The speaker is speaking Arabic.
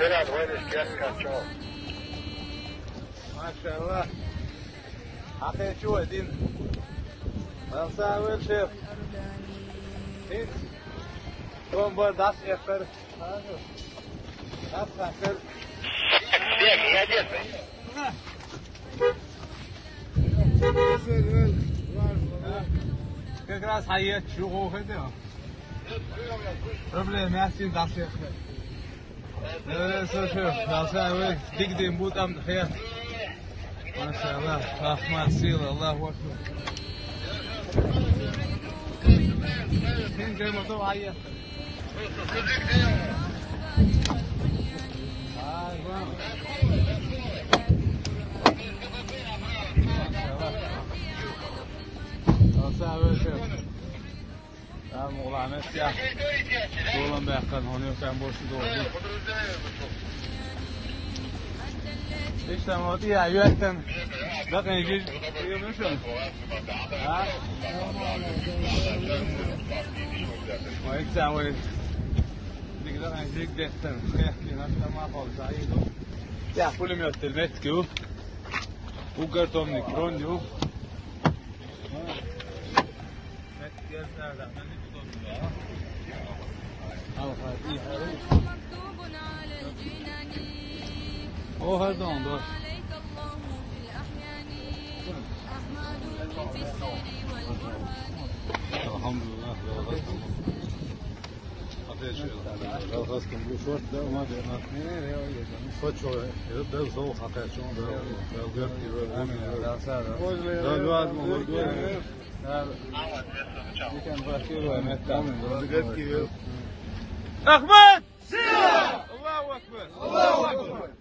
Biraz koymuş kes kaçıyor. Maşallah. Hakkı şu edin. Ben sana bir şey. Hiç. Son bu das yapar. Das yapar. Dek, ya dek. Как раз а я чего уходил. Проблема, я с ним дальше. So schön. Das war wirklich dick den Mut am Herz. ما شاء الله رحمة سيلة الله أكبر مين جاي موضوع عيا مغلانة سياح دولان بيحقن مقلمه سیاه دولم به اخکان هانی و کم باشی دولم اجتماعاتی ایوهتن بقیه اینجی بیومشون ما یک تعمالی دیگه این اینجی دهتن خیلی نشتم ما خالص عیدو ده پولیم یاد تلمت که او گردم نکرون مكتوب على الجنان dur. عليك الله بالأحيان أحمده في السر والبرهان şu anda. Gör ki amin. Ahmet! Silah! Allahu Ekber! Allahu Ekber!